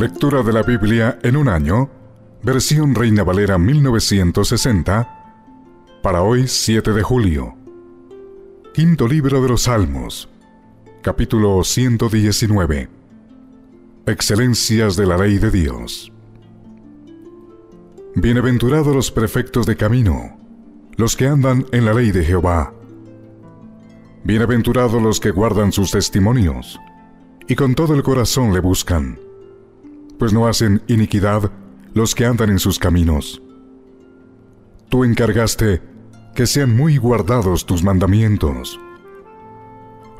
Lectura de la Biblia en un año, versión Reina Valera 1960, para hoy 7 de julio. Quinto libro de los Salmos, capítulo 119. Excelencias de la ley de Dios. Bienaventurados los prefectos de camino, los que andan en la ley de Jehová. Bienaventurados los que guardan sus testimonios y con todo el corazón le buscan, pues no hacen iniquidad los que andan en sus caminos. Tú encargaste que sean muy guardados tus mandamientos.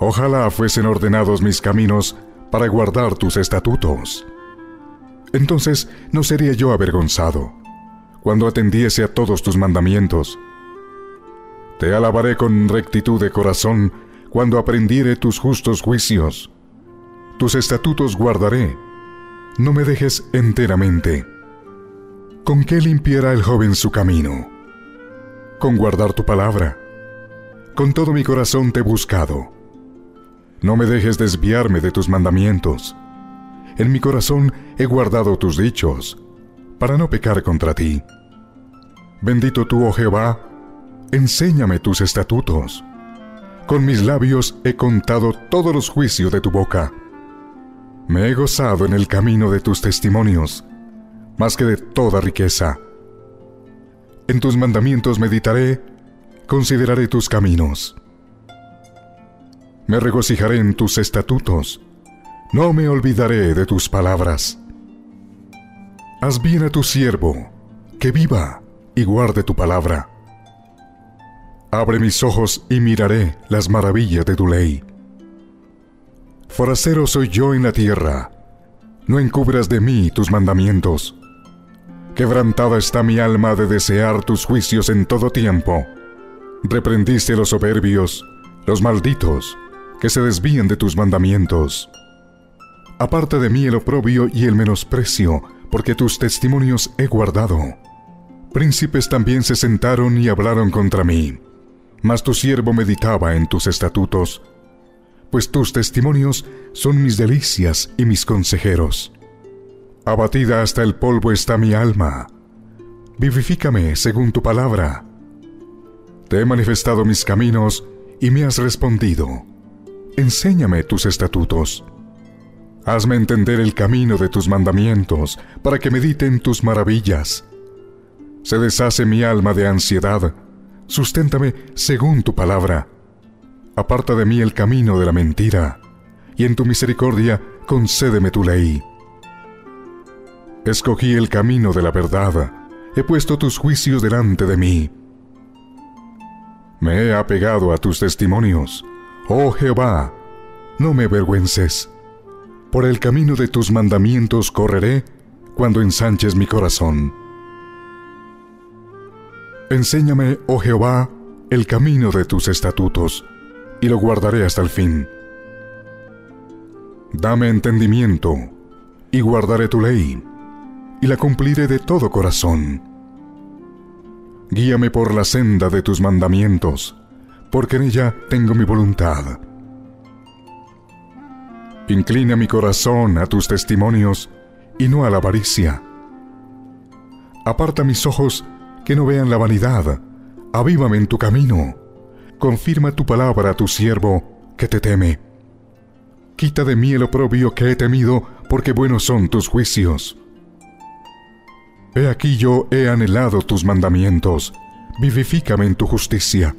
Ojalá fuesen ordenados mis caminos para guardar tus estatutos. Entonces no sería yo avergonzado cuando atendiese a todos tus mandamientos. Te alabaré con rectitud de corazón cuando aprendiere tus justos juicios tus estatutos guardaré. No me dejes enteramente. ¿Con qué limpiará el joven su camino? Con guardar tu palabra. Con todo mi corazón te he buscado. No me dejes desviarme de tus mandamientos. En mi corazón he guardado tus dichos, para no pecar contra ti. Bendito tú, oh Jehová, enséñame tus estatutos. Con mis labios he contado todos los juicios de tu boca. Me he gozado en el camino de tus testimonios, más que de toda riqueza. En tus mandamientos meditaré, consideraré tus caminos. Me regocijaré en tus estatutos, no me olvidaré de tus palabras. Haz bien a tu siervo, que viva y guarde tu palabra. Abre mis ojos y miraré las maravillas de tu ley. Forastero soy yo en la tierra. No encubras de mí tus mandamientos. Quebrantada está mi alma de desear tus juicios en todo tiempo. Reprendiste los soberbios, los malditos, que se desvían de tus mandamientos. Aparta de mí el oprobio y el menosprecio, porque tus testimonios he guardado. Príncipes también se sentaron y hablaron contra mí, mas tu siervo meditaba en tus estatutos pues tus testimonios son mis delicias y mis consejeros. Abatida hasta el polvo está mi alma. Vivifícame según tu palabra. Te he manifestado mis caminos y me has respondido. Enséñame tus estatutos. Hazme entender el camino de tus mandamientos para que medite en tus maravillas. Se deshace mi alma de ansiedad. Susténtame según tu palabra Aparta de mí el camino de la mentira, y en tu misericordia concédeme tu ley. Escogí el camino de la verdad, he puesto tus juicios delante de mí. Me he apegado a tus testimonios. Oh Jehová, no me avergüences. Por el camino de tus mandamientos correré cuando ensanches mi corazón. Enséñame, oh Jehová, el camino de tus estatutos y lo guardaré hasta el fin. Dame entendimiento, y guardaré tu ley, y la cumpliré de todo corazón. Guíame por la senda de tus mandamientos, porque en ella tengo mi voluntad. Inclina mi corazón a tus testimonios y no a la avaricia. Aparta mis ojos que no vean la vanidad, avívame en tu camino confirma tu palabra a tu siervo, que te teme. Quita de mí el oprobio que he temido, porque buenos son tus juicios. He aquí yo he anhelado tus mandamientos, vivifícame en tu justicia.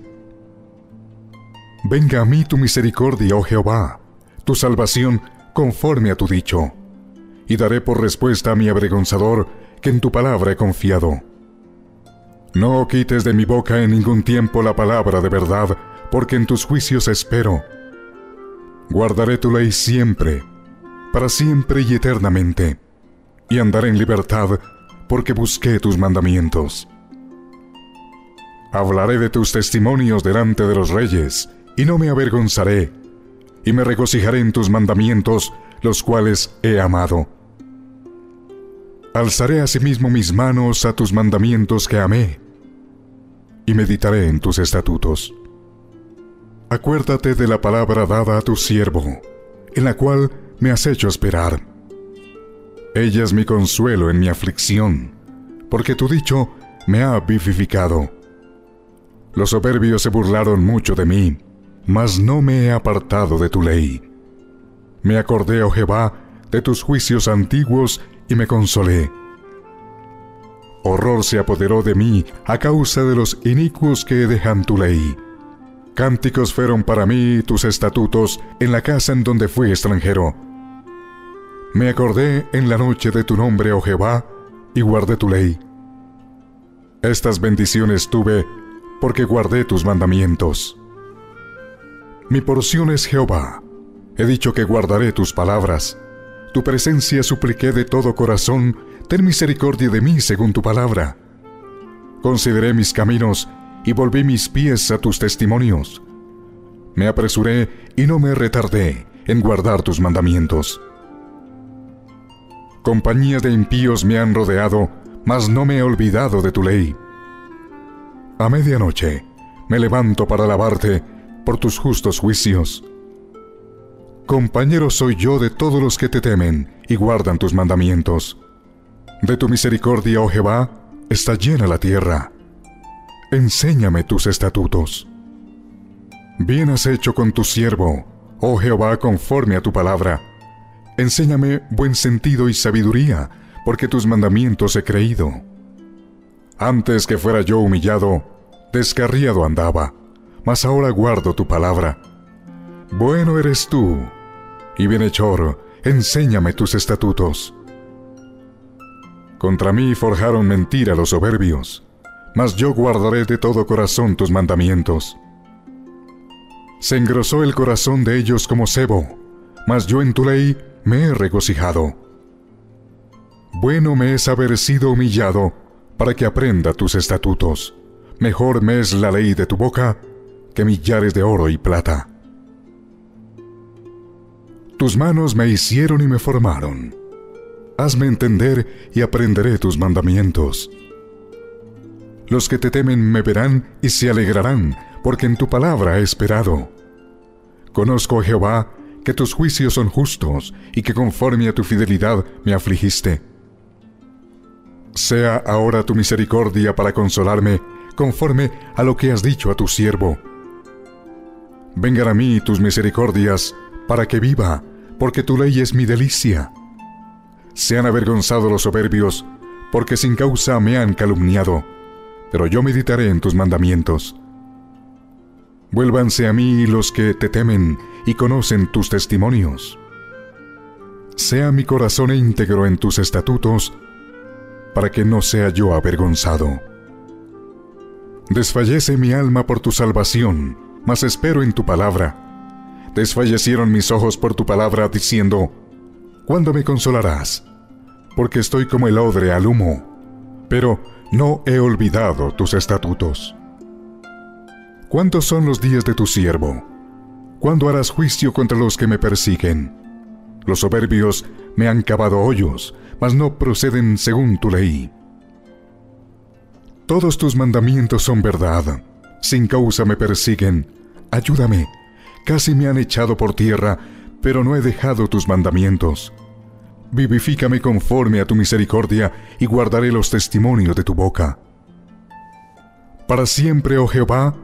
Venga a mí tu misericordia, oh Jehová, tu salvación conforme a tu dicho, y daré por respuesta a mi avergonzador que en tu palabra he confiado. No quites de mi boca en ningún tiempo la palabra de verdad, porque en tus juicios espero. Guardaré tu ley siempre, para siempre y eternamente, y andaré en libertad, porque busqué tus mandamientos. Hablaré de tus testimonios delante de los reyes, y no me avergonzaré, y me regocijaré en tus mandamientos, los cuales he amado. Alzaré asimismo mis manos a tus mandamientos que amé, y meditaré en tus estatutos. Acuérdate de la palabra dada a tu siervo, en la cual me has hecho esperar. Ella es mi consuelo en mi aflicción, porque tu dicho me ha vivificado. Los soberbios se burlaron mucho de mí, mas no me he apartado de tu ley. Me acordé, oh Jehová, de tus juicios antiguos y me consolé. Horror se apoderó de mí a causa de los inicuos que dejan tu ley. Cánticos fueron para mí tus estatutos en la casa en donde fui extranjero. Me acordé en la noche de tu nombre, oh Jehová, y guardé tu ley. Estas bendiciones tuve porque guardé tus mandamientos. Mi porción es Jehová. He dicho que guardaré tus palabras. Tu presencia supliqué de todo corazón, ten misericordia de mí según tu palabra. Consideré mis caminos y volví mis pies a tus testimonios. Me apresuré y no me retardé en guardar tus mandamientos. Compañía de impíos me han rodeado, mas no me he olvidado de tu ley. A medianoche me levanto para alabarte por tus justos juicios. Compañero soy yo de todos los que te temen y guardan tus mandamientos. De tu misericordia, oh Jehová, está llena la tierra. Enséñame tus estatutos. Bien has hecho con tu siervo, oh Jehová, conforme a tu palabra Enséñame buen sentido y sabiduría, porque tus mandamientos he creído. Antes que fuera yo humillado, descarriado andaba, mas ahora guardo tu palabra. Bueno eres tú, y bienhechor, enséñame tus estatutos. Contra mí forjaron mentira los soberbios, mas yo guardaré de todo corazón tus mandamientos. Se engrosó el corazón de ellos como cebo, mas yo en tu ley me he regocijado. Bueno me es haber sido humillado para que aprenda tus estatutos. Mejor me es la ley de tu boca que millares de oro y plata. Tus manos me hicieron y me formaron. Hazme entender y aprenderé tus mandamientos. Los que te temen me verán y se alegrarán, porque en tu palabra he esperado. Conozco, Jehová, que tus juicios son justos y que conforme a tu fidelidad me afligiste. Sea ahora tu misericordia para consolarme, conforme a lo que has dicho a tu siervo. Vengan a mí tus misericordias, para que viva, porque tu ley es mi delicia. Sean avergonzados los soberbios, porque sin causa me han calumniado, pero yo meditaré en tus mandamientos. Vuélvanse a mí los que te temen y conocen tus testimonios. Sea mi corazón íntegro en tus estatutos, para que no sea yo avergonzado. Desfallece mi alma por tu salvación, mas espero en tu palabra. Desfallecieron mis ojos por tu palabra, diciendo, ¿Cuándo me consolarás? Porque estoy como el odre al humo, pero no he olvidado tus estatutos. ¿Cuántos son los días de tu siervo? ¿Cuándo harás juicio contra los que me persiguen? Los soberbios me han cavado hoyos, mas no proceden según tu ley. Todos tus mandamientos son verdad. Sin causa me persiguen. Ayúdame. Casi me han echado por tierra, pero no he dejado tus mandamientos. Vivifícame conforme a tu misericordia y guardaré los testimonios de tu boca. Para siempre, oh Jehová,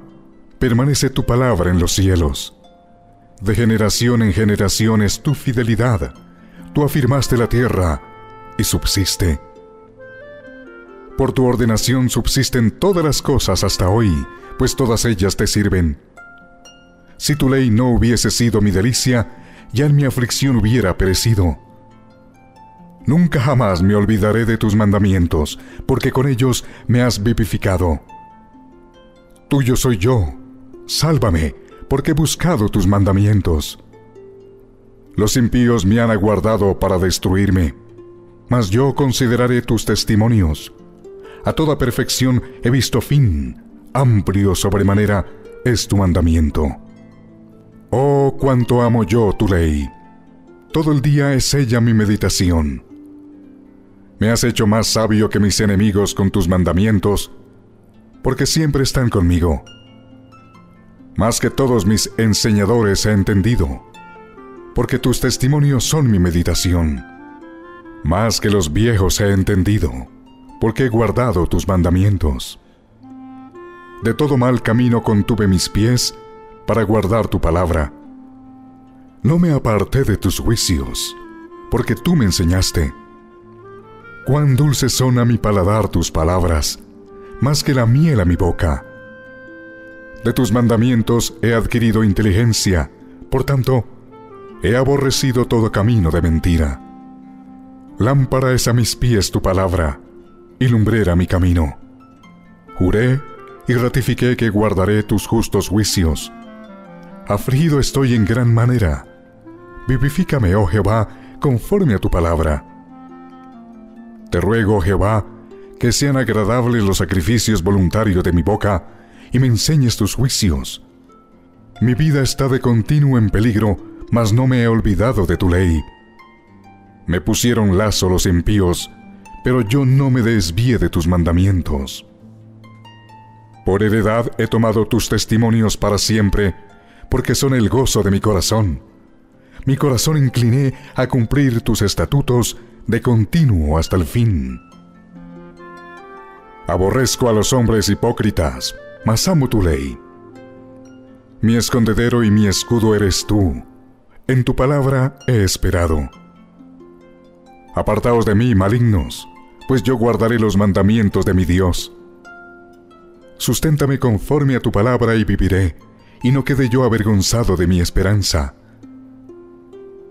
permanece tu palabra en los cielos. De generación en generación es tu fidelidad. Tú afirmaste la tierra y subsiste. Por tu ordenación subsisten todas las cosas hasta hoy, pues todas ellas te sirven. Si tu ley no hubiese sido mi delicia, ya en mi aflicción hubiera perecido. Nunca jamás me olvidaré de tus mandamientos, porque con ellos me has vivificado. Tuyo soy yo, Sálvame, porque he buscado tus mandamientos. Los impíos me han aguardado para destruirme, mas yo consideraré tus testimonios. A toda perfección he visto fin, amplio sobremanera es tu mandamiento. Oh, cuánto amo yo tu ley. Todo el día es ella mi meditación. Me has hecho más sabio que mis enemigos con tus mandamientos, porque siempre están conmigo más que todos mis enseñadores he entendido, porque tus testimonios son mi meditación. Más que los viejos he entendido, porque he guardado tus mandamientos. De todo mal camino contuve mis pies para guardar tu palabra. No me aparté de tus juicios, porque tú me enseñaste. Cuán dulces son a mi paladar tus palabras, más que la miel a mi boca. De tus mandamientos he adquirido inteligencia, por tanto, he aborrecido todo camino de mentira. Lámpara es a mis pies tu palabra, y lumbrera mi camino. Juré y ratifiqué que guardaré tus justos juicios. Afligido estoy en gran manera. Vivifícame, oh Jehová, conforme a tu palabra. Te ruego, Jehová, que sean agradables los sacrificios voluntarios de mi boca, y me enseñes tus juicios. Mi vida está de continuo en peligro, mas no me he olvidado de tu ley. Me pusieron lazo los impíos, pero yo no me desvié de tus mandamientos. Por heredad he tomado tus testimonios para siempre, porque son el gozo de mi corazón. Mi corazón incliné a cumplir tus estatutos de continuo hasta el fin. Aborrezco a los hombres hipócritas, mas amo tu ley. Mi escondedero y mi escudo eres tú. En tu palabra he esperado. Apartaos de mí, malignos, pues yo guardaré los mandamientos de mi Dios. Susténtame conforme a tu palabra y viviré, y no quede yo avergonzado de mi esperanza.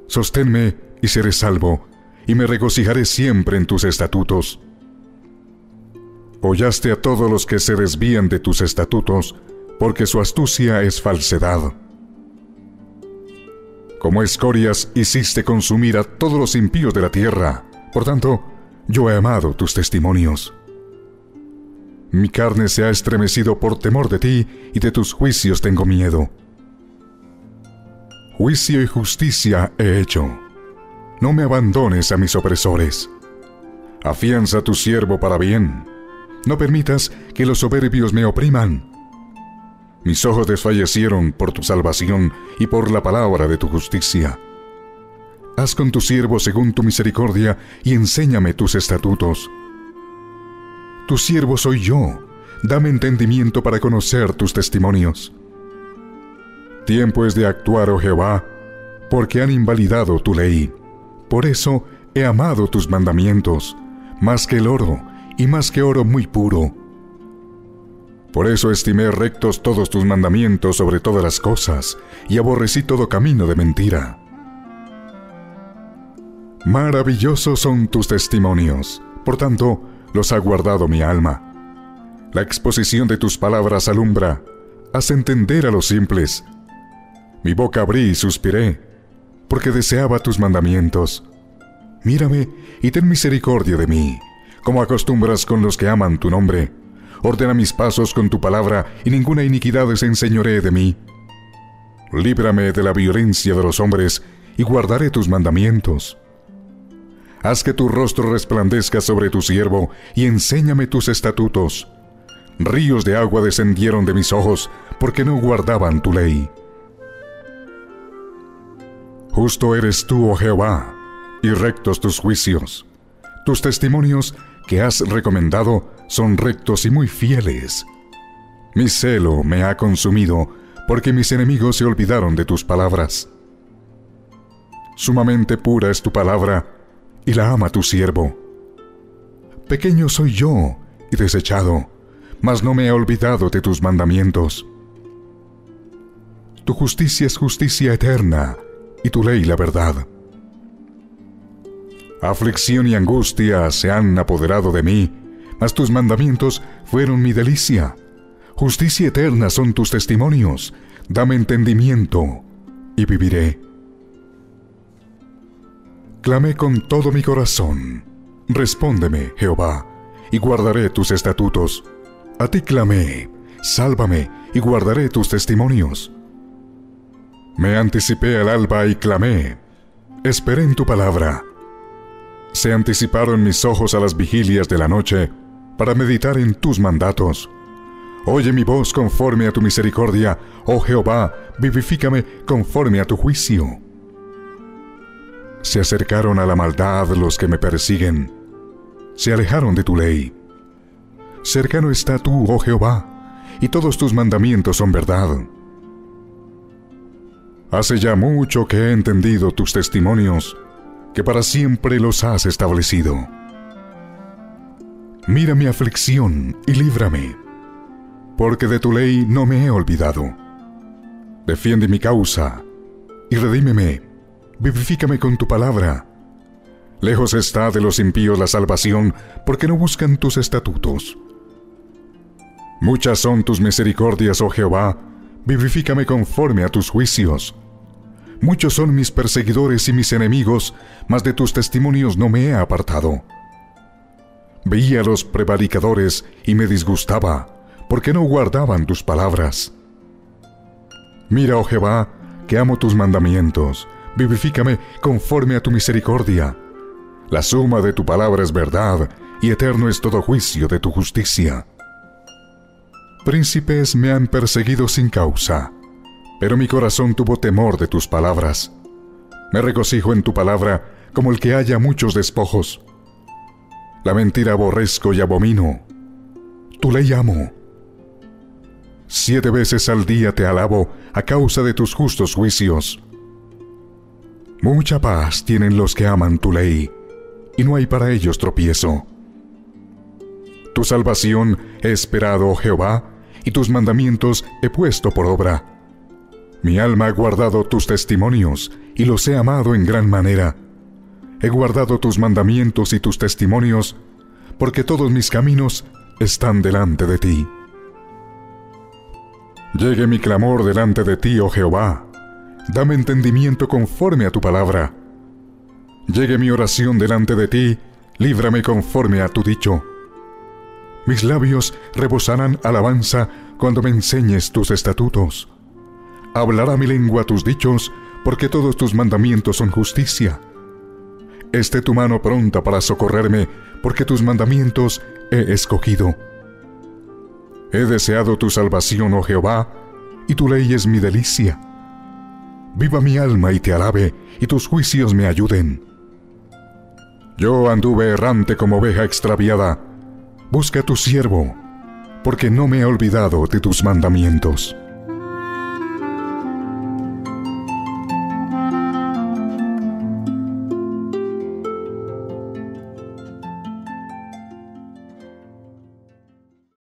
Sosténme y seré salvo, y me regocijaré siempre en tus estatutos. Hollaste a todos los que se desvían de tus estatutos, porque su astucia es falsedad. Como escorias hiciste consumir a todos los impíos de la tierra, por tanto, yo he amado tus testimonios. Mi carne se ha estremecido por temor de ti y de tus juicios tengo miedo. Juicio y justicia he hecho. No me abandones a mis opresores. Afianza a tu siervo para bien. No permitas que los soberbios me opriman. Mis ojos desfallecieron por tu salvación y por la palabra de tu justicia. Haz con tu siervo según tu misericordia y enséñame tus estatutos. Tu siervo soy yo, dame entendimiento para conocer tus testimonios. Tiempo es de actuar, oh Jehová, porque han invalidado tu ley. Por eso he amado tus mandamientos, más que el oro, y más que oro muy puro por eso estimé rectos todos tus mandamientos sobre todas las cosas, y aborrecí todo camino de mentira. Maravillosos son tus testimonios, por tanto, los ha guardado mi alma. La exposición de tus palabras alumbra, haz entender a los simples. Mi boca abrí y suspiré, porque deseaba tus mandamientos. Mírame y ten misericordia de mí, como acostumbras con los que aman tu nombre Ordena mis pasos con tu palabra, y ninguna iniquidad se enseñoree de mí. Líbrame de la violencia de los hombres, y guardaré tus mandamientos. Haz que tu rostro resplandezca sobre tu siervo, y enséñame tus estatutos. Ríos de agua descendieron de mis ojos, porque no guardaban tu ley. Justo eres tú, oh Jehová, y rectos tus juicios. Tus testimonios que has recomendado son rectos y muy fieles. Mi celo me ha consumido porque mis enemigos se olvidaron de tus palabras. Sumamente pura es tu palabra y la ama tu siervo. Pequeño soy yo y desechado, mas no me he olvidado de tus mandamientos. Tu justicia es justicia eterna y tu ley la verdad. Aflicción y angustia se han apoderado de mí, mas tus mandamientos fueron mi delicia. Justicia eterna son tus testimonios. Dame entendimiento y viviré. Clamé con todo mi corazón. Respóndeme, Jehová, y guardaré tus estatutos. A ti clamé, sálvame, y guardaré tus testimonios. Me anticipé al alba y clamé. Esperé en tu palabra se anticiparon mis ojos a las vigilias de la noche para meditar en tus mandatos. Oye mi voz conforme a tu misericordia, oh Jehová, vivifícame conforme a tu juicio. Se acercaron a la maldad los que me persiguen. Se alejaron de tu ley. Cercano está tú, oh Jehová, y todos tus mandamientos son verdad. Hace ya mucho que he entendido tus testimonios, que para siempre los has establecido. Mira mi aflicción y líbrame, porque de tu ley no me he olvidado. Defiende mi causa y redímeme, vivifícame con tu palabra. Lejos está de los impíos la salvación, porque no buscan tus estatutos. Muchas son tus misericordias, oh Jehová, vivifícame conforme a tus juicios. Muchos son mis perseguidores y mis enemigos, mas de tus testimonios no me he apartado. Veía a los prevaricadores y me disgustaba, porque no guardaban tus palabras. Mira, oh Jehová, que amo tus mandamientos, vivifícame conforme a tu misericordia. La suma de tu palabra es verdad, y eterno es todo juicio de tu justicia. Príncipes me han perseguido sin causa, pero mi corazón tuvo temor de tus palabras. Me regocijo en tu palabra como el que haya muchos despojos. La mentira aborrezco y abomino. Tu ley amo. Siete veces al día te alabo a causa de tus justos juicios. Mucha paz tienen los que aman tu ley, y no hay para ellos tropiezo. Tu salvación he esperado, Jehová, y tus mandamientos he puesto por obra. Mi alma ha guardado tus testimonios, y los he amado en gran manera he guardado tus mandamientos y tus testimonios, porque todos mis caminos están delante de ti. Llegue mi clamor delante de ti, oh Jehová, dame entendimiento conforme a tu palabra. Llegue mi oración delante de ti, líbrame conforme a tu dicho. Mis labios rebosarán alabanza cuando me enseñes tus estatutos. Hablará mi lengua tus dichos, porque todos tus mandamientos son justicia esté tu mano pronta para socorrerme, porque tus mandamientos he escogido. He deseado tu salvación, oh Jehová, y tu ley es mi delicia. Viva mi alma y te alabe, y tus juicios me ayuden. Yo anduve errante como oveja extraviada. Busca a tu siervo, porque no me he olvidado de tus mandamientos.